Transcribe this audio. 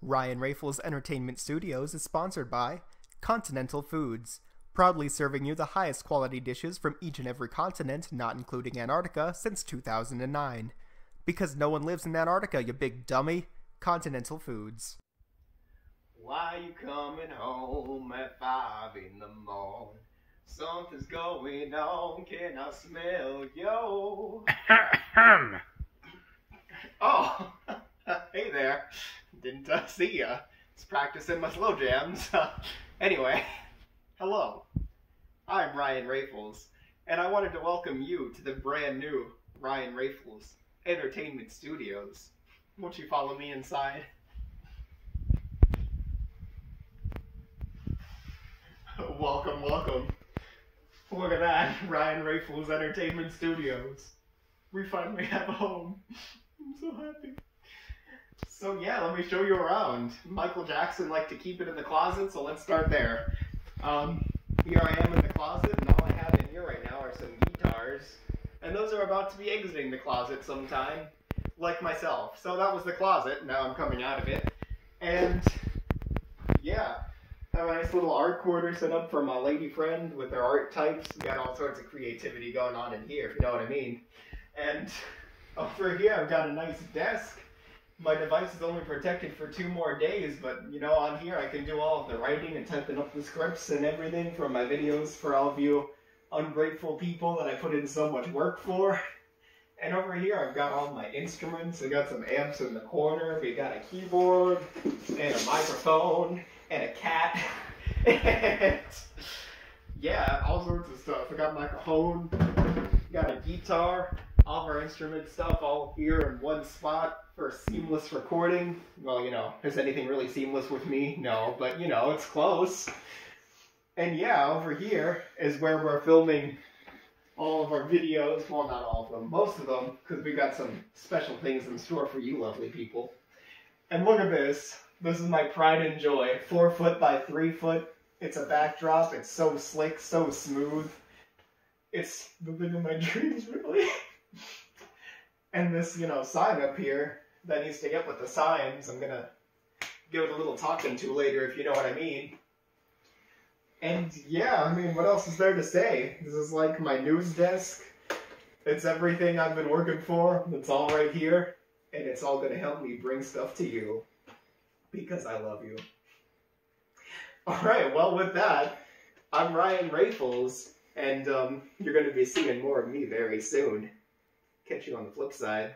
Ryan Rafuls Entertainment Studios is sponsored by Continental Foods, proudly serving you the highest quality dishes from each and every continent, not including Antarctica, since 2009. Because no one lives in Antarctica, you big dummy. Continental Foods. Why you coming home at five in the morning? Something's going on, can I smell yo? oh, hey there. Didn't uh, see ya. It's practicing my slow jams. anyway, hello. I'm Ryan Rafuls, and I wanted to welcome you to the brand new Ryan Rafuls Entertainment Studios. Won't you follow me inside? welcome, welcome. Look at that, Ryan Rafuls Entertainment Studios. We finally have a home. I'm so happy. So yeah, let me show you around. Michael Jackson liked to keep it in the closet, so let's start there. Um, here I am in the closet, and all I have in here right now are some guitars. And those are about to be exiting the closet sometime, like myself. So that was the closet, now I'm coming out of it. And yeah, I have a nice little art quarter set up for my lady friend with her art types. We got all sorts of creativity going on in here, if you know what I mean. And over here I've got a nice desk my device is only protected for two more days, but you know, on here I can do all of the writing and typing up the scripts and everything for my videos for all of you ungrateful people that I put in so much work for. And over here I've got all my instruments. I got some amps in the corner. We got a keyboard and a microphone and a cat. and yeah, all sorts of stuff. I got my cajon, got a guitar, all of our instrument stuff all here in one spot for seamless recording. Well, you know, is anything really seamless with me? No, but you know, it's close. And yeah, over here is where we're filming all of our videos. Well, not all of them, most of them, because we got some special things in store for you lovely people. And look at this. This is my pride and joy. Four foot by three foot. It's a backdrop. It's so slick, so smooth. It's the of my dreams, really. And this, you know, sign up here that needs to get with the signs, I'm gonna give it a little talking to later, if you know what I mean. And yeah, I mean, what else is there to say? This is like my news desk. It's everything I've been working for. It's all right here. And it's all gonna help me bring stuff to you. Because I love you. Alright, well with that, I'm Ryan Rafuls, and um, you're gonna be seeing more of me very soon catch you on the flip side.